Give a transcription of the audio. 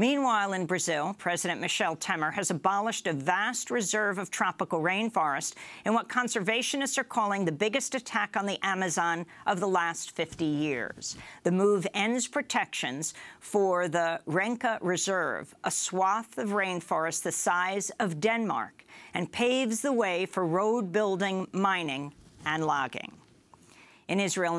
Meanwhile, in Brazil, President Michel Temer has abolished a vast reserve of tropical rainforest in what conservationists are calling the biggest attack on the Amazon of the last 50 years. The move ends protections for the Renca Reserve, a swath of rainforest the size of Denmark, and paves the way for road building, mining and logging. In Israel,